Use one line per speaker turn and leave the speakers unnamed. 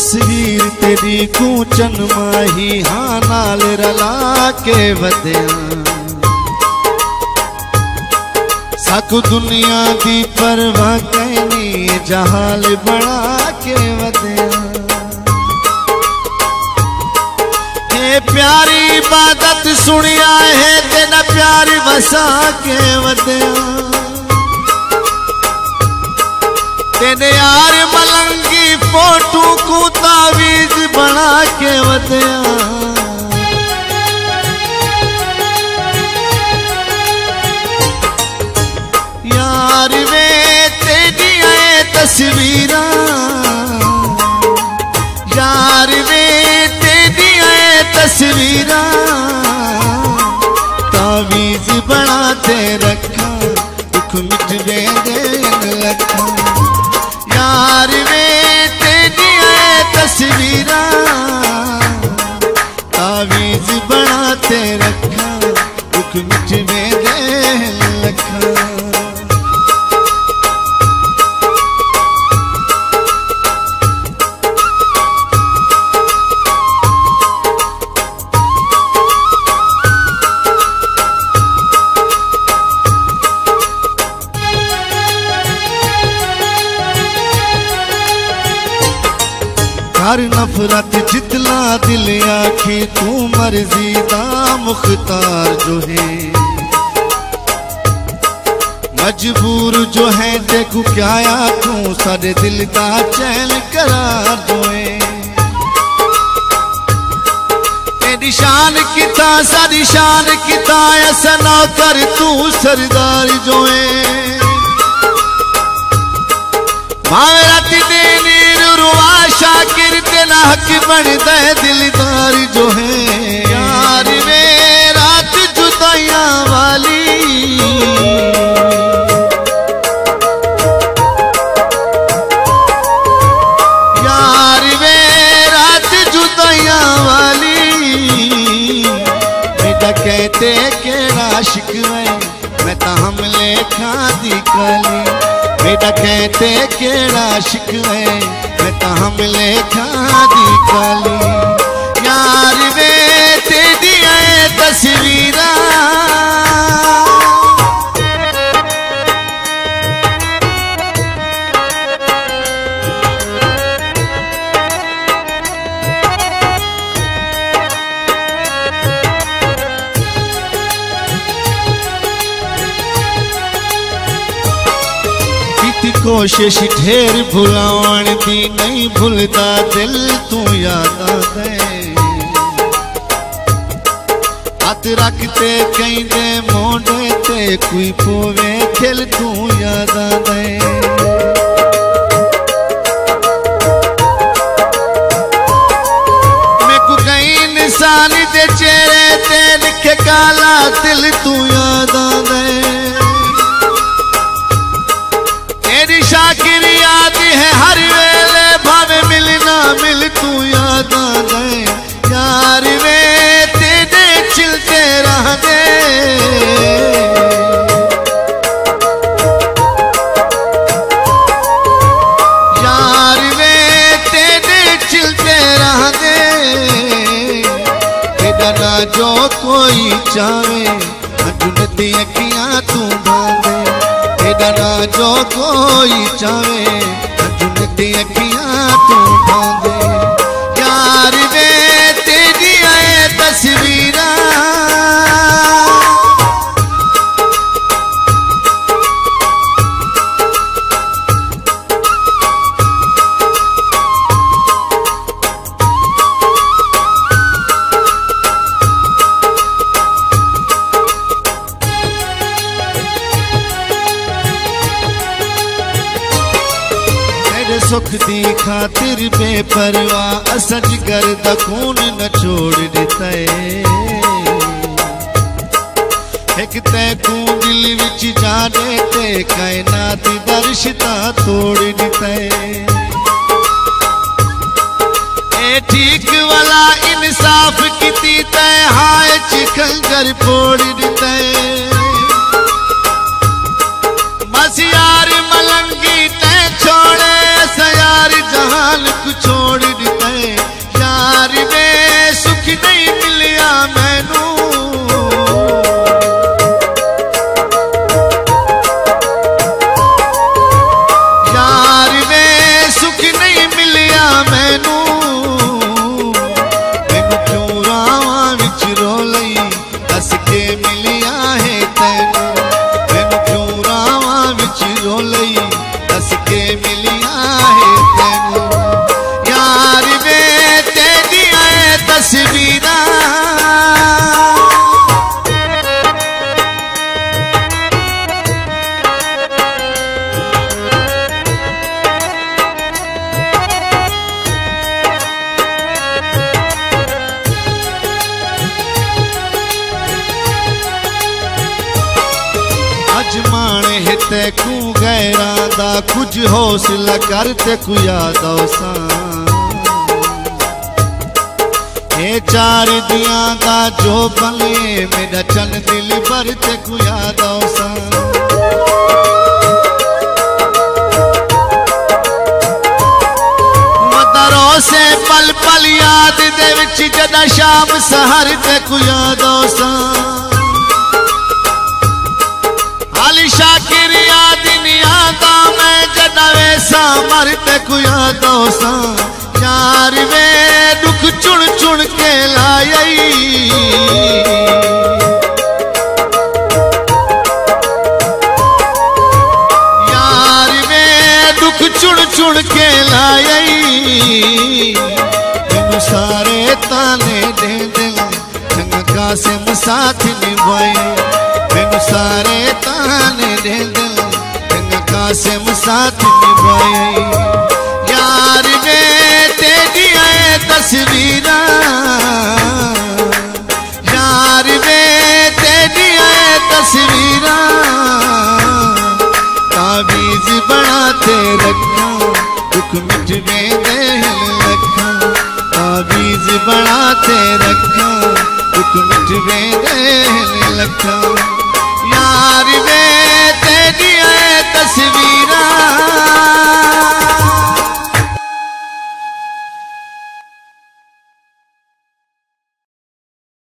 तस्वीर तेरी कूचन माही, हा नाल रला के बदया सक दुनिया की परवा कहनी जहाल बड़ा के बदया प्यारी इबादत सुनिया है तेना प्यार वसा के वदया तेने यार मलंगी फोट बणा के वधिया यार वे तेरिया तस्वीर। यार वे तेरिया तस्वीर। तावीज बना ते रखा, दुख मिट दे। प्यार नफरत जितला दिल आखे, तू मर्ज़ी दा मुख्तार जो है। मजबूर जो है, देखू क्या तू सारे दिल का चैन करार जो है। निशान किता सा निशान किता ऐसा ना कर तू सरदार जो है बढ़ता है दिलदार जो है। यार में रात जुदाइया वाली। यार मेरा रात जुदाइया वाली। बेटा कहते के आशिक मैं तो हमले खादी काली। बेटा कहते के आशिक तहम लेखा दी काली। यार वे दिया तस्वीरा। कोशिश ढेर भुलावन की नहीं भूलता दिल तू याद दे हथ रखते कहीं दे मोड़े ते कोई पोवे, खिल तू याद दे इंसान दे चेहरे ते लिखे काला दिल तू याद दे ਜਾਵੇ ਅਜੁਨ ਦੀ ਅੱਖੀਆਂ ਤੂੰ ਭਾਵੇਂ ਤੇਰਾ ਨਾ ਜੋ ਕੋਈ ਚਾਵੇ ਅਜੁਨ ਦੀ ਅੱਖੀਆਂ ਤੂੰ ਭਾਵੇਂ ਯਾਰ ਵੇ ਤੇਰੀ ਐ ਤਸਵੀਰਾਂ सुख दी खातिर बेपरवाह असज कर खून न छोड़ दिता। एक तैकू दिल विच जाने ते कायनात दर्शता तोड़ दिते। ठीक वाला इंसाफ किती तय हाय चिखंगर फोड़ दिते। प्राण हिते कु गैरा कुछ हौसला कर ते याद हे चार दिया दा जो भले मेरा चल दिल भर ते याद से पल पल याद दे जदा शाम सहर ते याद औसां मरते को यादों सा यार वे दुख चुन चुन के यार वे दुख चुन चुन के लाई मैनू सारे ताने दे दिल चंगा कासिम साथ निभाए। मैनू सारे ताने दे दिल कासिम साथ निभाए। यार वे तेरियाँ ऐ तस्वीरां। यार वे तेरियाँ ऐ तस्वीरां। ताबीज बनाते रखा दुख मिटने दे लखा ताबीज बनाते रखा दुख मिटने दे लखा यार वे तस्वीरां।